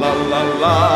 la la la.